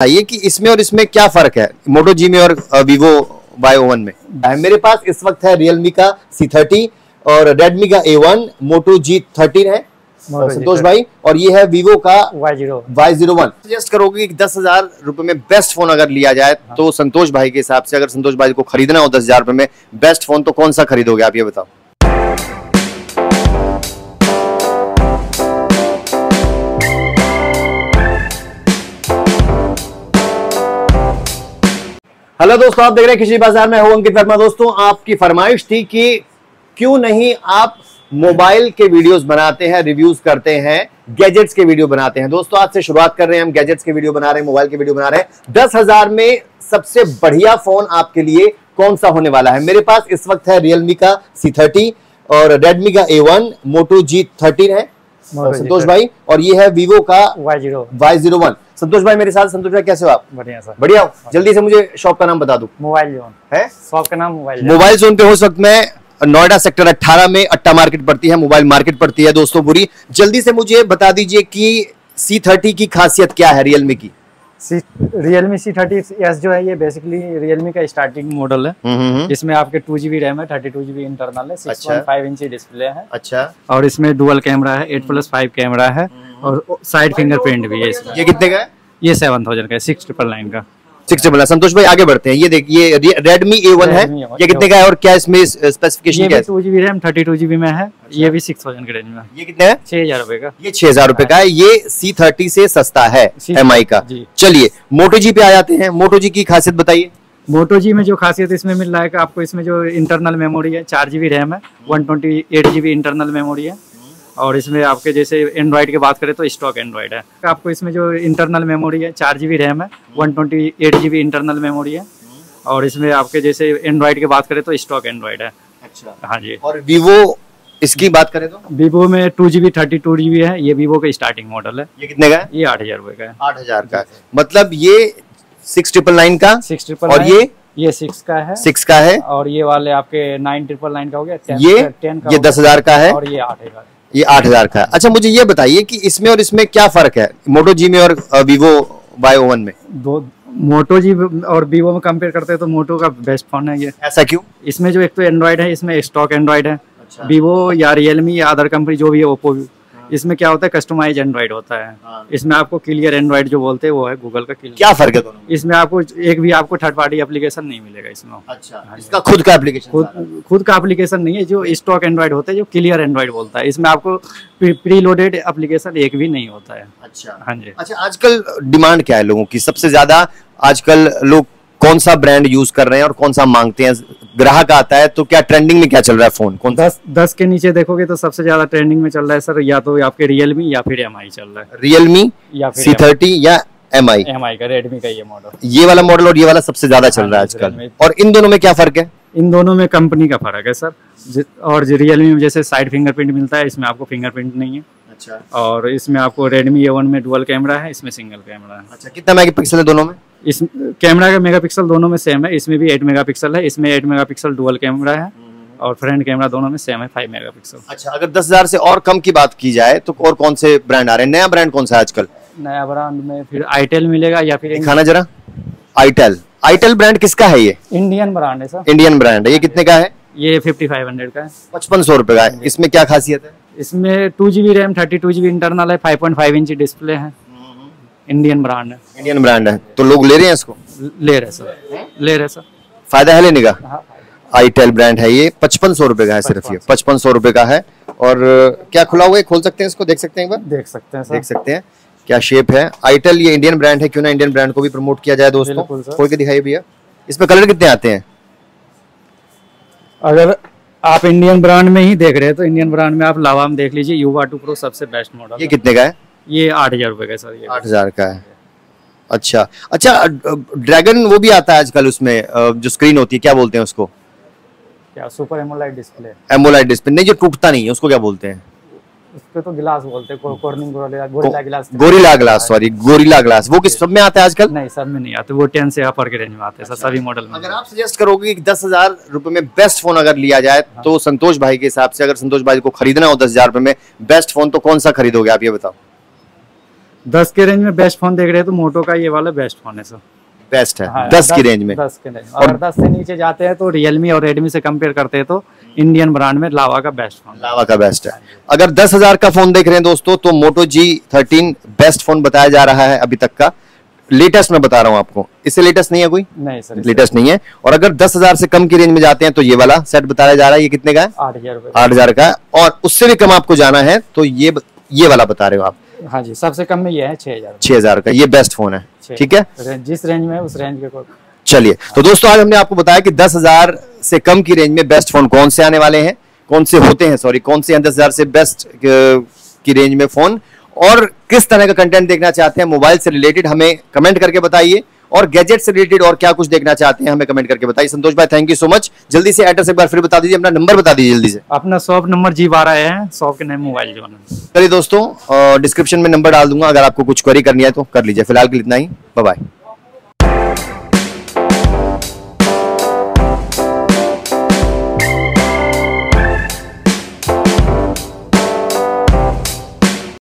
बताइए कि इसमें और इसमें क्या फ़र्क है? मोटो जी में और वीवो वाई वन में। मेरे पास इस वक्त है रियलमी का सी थर्टी और रेडमी का ए वन मोटो जी थर्टीन है। संतोष भाई और ये है वीवो का Y zero Y zero one suggest करोगे कि दस हज़ार रुपए में बेस्ट फ़ोन अगर लिया जाए हाँ। तो संतोष भाई के हिसाब से अगर संतोष भाई को खरीदना हो दस हज़ार रुपए में बेस्ट फ़ोन तो कौन सा खरीदोगे? आप ये बताओ। हेलो दोस्तों आप देख रहे हैं खिचड़ी बाज़ार में हूँ अंकित वर्मा। दोस्तों आपकी फरमाइश थी कि क्यों नहीं आप मोबाइल के वीडियोस बनाते हैं रिव्यूज़ करते हैं गैजेट्स के वीडियो बनाते हैं। दोस्तों आज से शुरुआत कर रहे हैं हम गैजेट्स के वीडियो बना रहे हैं मोबाइल के वीडियो बना रहे हैं। दस हज़ार में सबसे बढ़िया फ़ोन आपके लिए कौन सा होने वाला है? मेरे पास इस वक्त है रियलमी का सी थर्टी और रेडमी का ए वन मोटो जी थर्टीन है। संतोष भाई और ये है वीवो का Y zero Y zero one Santosh भाई मेरे साथ। संतोष भाई कैसे हो आप? बढ़िया सर। बढ़िया हो। जल्दी से मुझे शॉप का नाम बता दो। मोबाइल जोन है? शॉप का नाम मोबाइल मोबाइल जोन पे हो वक्त में नोएडा सेक्टर 18 में अट्टा मार्केट पड़ती है मोबाइल मार्केट पड़ती है दोस्तों पूरी जल्दी से मुझे बता दीजिए कि सी थर्टी की खासियत क्या है रियलमी की? C Realme C thirty S जो है ये बेसिकली रियलमी का स्टार्टिंग मॉडल है। हम्म, इसमें आपके टू जीबी रैम है थर्टी टू जीबी इंटरनल है सिक्स अच्छा। पॉइंट फाइव इंची डिस्प्ले है। अच्छा। और इसमें डुअल कैमरा है एट प्लस फाइव कैमरा है। और साइड फिंगरप्रिंट भी है इसमें ये कितने का है? ये सेवन थाउज़ेंड का है सिक्स ट्रिपल नाइन का। सिक्स डबल संतोष भाई आगे बढ़ते हैं। ये देखिए रेडमी ए वन है। ये कितने का है और क्या इसमें ये स्पेसिफिकेशन क्या है? Two GB RAM thirty two GB में है। ये भी सिक्स थाउज़ेंड के रेंज में ये कितने है? छह हज़ार रुपए का। ये छह हज़ार रुपए का है। ये सी थर्टी से सस्ता है एम का। चलिए मोटो जी पे आ जाते हैं। मोटो जी की खासियत बताइए। मोटो जी में जो खासियत इसमें मिल रहा है आपको इसमें जो इंटरनल मेमोरी है चार जीबी रैम है one twenty eight GB internal memory है। और इसमें आपके जैसे एंड्रॉइड की बात करें तो स्टॉक एंड्रॉइड है। आपको इसमें जो इंटरनल मेमोरी है चार जीबी रैम है one twenty eight internal memory है। और इसमें आपके जैसे एंड्रॉइड की बात करें तो स्टॉक एंड्रॉइड है। अच्छा। हाँ जी। और वीवो इसकी बात करें तो? वीवो में two GB thirty two GB है। ये वीवो का स्टार्टिंग मॉडल है। ये कितने का है? ये आठ हज़ार रुपये का है। आठ हज़ार का। मतलब ये सिक्स ट्रिपल नाइन का? सिक्स ट्रिपल और ये? ये सिक्स का है। सिक्स का है। और ये वाले आपके नाइन ट्रिपल नाइन का हो गया 10 ये? 10 का ये दस हज़ार का है। और ये आठ हज़ार। ये आठ हज़ार का है। अच्छा मुझे ये बताइए कि इसमें और इसमें क्या फ़र्क है? मोटो जी में और वीवो वाई वन में? दो मोटो जी और वीवो में कंपेयर करते हैं तो मोटो का बेस्ट फ़ोन है ये। ऐसा क्यों? इसमें जो एक तो एंड्रॉइड है इसमें स्टॉक एंड्रॉइड है। अच्छा। वीवो या रियलमी या अदर कंपनी जो भी है ओप्पो इसमें क्या होता है कस्टमाइज एंड्रॉइड होता है। हाँ। इसमें आपको क्लियर एंड्रॉइड जो बोलते हैं वो है गूगल का क्लियर क्या फ़र्क है दोनों इसमें आपको एक भी आपको थर्ड पार्टी एप्लीकेशन नहीं मिलेगा इसमें। अच्छा इसका खुद का एप्लीकेशन खुद खुद का एप्लीकेशन नहीं है जो स्टॉक एंड्रॉइड होता है जो क्लियर एंड्रॉइड बोलता है। इसमें आपको प्री लोडेड एप्लीकेशन एक भी नहीं होता है। अच्छा। हाँ जी। अच्छा आजकल डिमांड क्या है लोगों की? सबसे ज़्यादा आजकल लोग कौन सा ब्रांड यूज़ कर रहे हैं और कौन सा मांगते हैं? ग्राहक आता है तो क्या ट्रेंडिंग में क्या चल रहा है फ़ोन कौन दस दस के नीचे देखोगे तो सबसे ज़्यादा ट्रेंडिंग में चल रहा है सर या तो आपके रियलमी या फिर एमआई चल रहा है। रियलमी या सी थर्टी या एम आई एम आई का रेडमी का ये मॉडल ये वाला मॉडल और ये वाला सबसे ज़्यादा चल रहा है हाँ, आजकल। और इन दोनों में क्या फ़र्क है? इन दोनों में कंपनी का फ़र्क है सर। और रियलमी में जैसे साइड फिंगरप्रिंट मिलता है इसमें आपको फिंगरप्रिंट नहीं है। अच्छा। और इसमें आपको रेडमी ए वन में डुअल कैमरा है इसमें सिंगल कैमरा है। अच्छा कितना मेगापिक्सल है दोनों में? इस कैमरा का मेगापिक्सल दोनों में सेम है इसमें भी एट मेगापिक्सल है इसमें एट मेगापिक्सल डुअल कैमरा है और फ्रंट कैमरा दोनों में सेम है फाइव मेगापिक्सल। अच्छा अगर दस हज़ार से और कम की बात की जाए तो और कौन से ब्रांड आ रहे हैं? नया ब्रांड कौन सा है आजकल? नया ब्रांड में फिर आईटेल मिलेगा या फिर दिखाना जरा। आईटेल आईटेल ब्रांड किसका है ये? इंडियन ब्रांड है सर इंडियन ब्रांड है। ये कितने का है? ये फिफ्टी फाइव हंड्रेड का है। पचपन सौ रुपए का है। इसमें क्या खासियत है? इसमें two G B RAM thirty two GB internal है फाइव पॉइंट फाइव इंची डिस्प्ले है। इंडियन ब्रांड है इंडियन ब्रांड है। तो लोग ले रहे हैं इसको? ले रहे सर। ले रहे सर। फ़ायदा है लेने का? हाँ आईटेल ब्रांड है ये। पचपन सौ रुपए का है सिर्फ़ ये। पचपन सौ रुपए का है। और क्या खुला हुआ है? खोल सकते हैं इसको? देख सकते हैं एक बार? देख सकते हैं सर। देख सकते हैं। क्या शेप है? आईटेल ये इंडियन ब्रांड है। क्यों ना इंडियन ब्रांड को भी प्रमोट किया जाए दोस्तों। खोल के दिखाइए भैया। इसमें कलर कितने आते हैं? अगर आप इंडियन ब्रांड में ही देख रहे हैं तो इंडियन ब्रांड में आप लावा में देख लीजिए। युवा टू प्रो सबसे बेस्ट मॉडल ये कितने का है? ये आठ हज़ार रुपए का सर ये। आठ हज़ार का है। अच्छा। अच्छा ड्रैगन वो भी आता है आजकल उसमें जो स्क्रीन होती है क्या बोलते हैं उसको? क्या super AMOLED display AMOLED display नहीं जो टूटता नहीं है उसको क्या बोलते हैं? उसको तो गिलास बोलते हैं कॉर्निंग गोरिल्ला गोरिल्ला गिलास Gorilla glass sorry Gorilla glass वो किस सब में आता है आजकल? नहीं सब में नहीं आते वो टेन से अपर के रेंज में आते हैं सर सभी मॉडल में। अगर आप सजेस्ट करोगे कि दस हज़ार रुपए में बेस्ट फ़ोन अगर लिया जाए तो संतोष भाई के हिसाब से अगर संतोष भाई को खरीदना हो दस हज़ार रुपए में बेस्ट फ़ोन तो कौन सा खरीदोगे आप ये बताओ? दस के रेंज में बेस्ट फ़ोन देख रहे हैं तो मोटो का ये वाला बेस्ट फ़ोन है सर बेस्ट है हाँ, दस दस की रेंज में। दस के रेंज अगर दस से नीचे जाते हैं तो रियलमी और रेडमी से कंपेयर करते हैं तो इंडियन ब्रांड में लावा का बेस्ट फ़ोन लावा का बेस्ट है। अगर दस हज़ार का फ़ोन देख रहे हैं दोस्तों तो Moto G thirteen best phone बताया जा रहा है अभी तक का। लेटेस्ट मैं बता रहा हूँ आपको। इससे लेटेस्ट नहीं है कोई? नहीं सर लेटेस्ट नहीं है। और अगर दस हज़ार से कम की रेंज में जाते हैं तो ये वाला सेट बताया जा रहा है। ये कितने का है? आठ हज़ार आठ हज़ार का है। और उससे भी कम आपको जाना है तो ये ये वाला बता रहे हो आप। हाँ जी सबसे कम में ये है छह हज़ार। छह हज़ार का ये बेस्ट फ़ोन है ठीक है? जिस रेंज में उस रेंज के चलिए तो दोस्तों आज हमने आपको बताया कि दस हज़ार से कम की रेंज में बेस्ट फ़ोन कौन से आने वाले हैं कौन से होते हैं सॉरी कौन से हैं दस हज़ार से बेस्ट की रेंज में फ़ोन और किस तरह का कंटेंट देखना चाहते हैं मोबाइल से रिलेटेड हमें कमेंट करके बताइए। और गैजेट से रिलेटेड और क्या कुछ देखना चाहते हैं हमें कमेंट करके बताइए। संतोष भाई थैंक यू सो मच जल्दी से एड्रेस एक बार फिर बता दीजिए अपना नंबर बता दीजिए जल्दी से। अपना शॉप नंबर जी बारह है शॉप के नाम मोबाइल जो चलिए दोस्तों डिस्क्रिप्शन में नंबर डाल दूँगा अगर आपको कुछ क्वेरी करनी है तो कर लीजिए। फ़िलहाल के लिए इतना ही। बाय